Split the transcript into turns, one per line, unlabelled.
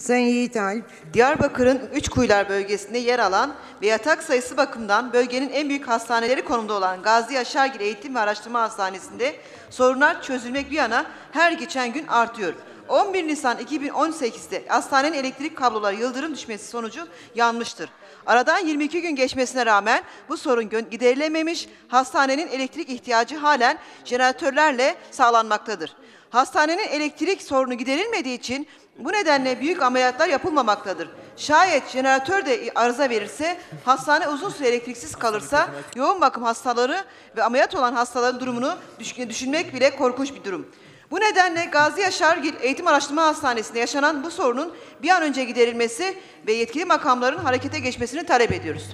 Sayın Yiğit Alp.
Diyarbakır'ın Üçkuyular bölgesinde yer alan ve yatak sayısı bakımından bölgenin en büyük hastaneleri konumda olan Gazi Yaşargil Eğitim ve Araştırma Hastanesi'nde sorunlar çözülmek bir yana her geçen gün artıyor. 11 Nisan 2018'de hastanenin elektrik kabloları yıldırım düşmesi sonucu yanmıştır. Aradan 22 gün geçmesine rağmen bu sorun giderilememiş, hastanenin elektrik ihtiyacı halen jeneratörlerle sağlanmaktadır. Hastanenin elektrik sorunu giderilmediği için bu nedenle büyük ameliyatlar yapılmamaktadır. Şayet jeneratör de arıza verirse, hastane uzun süre elektriksiz kalırsa, yoğun bakım hastaları ve ameliyat olan hastaların durumunu düş- düşünmek bile korkunç bir durum. Bu nedenle Gazi Yaşargil Eğitim Araştırma Hastanesi'nde yaşanan bu sorunun bir an önce giderilmesi ve yetkili makamların harekete geçmesini talep ediyoruz.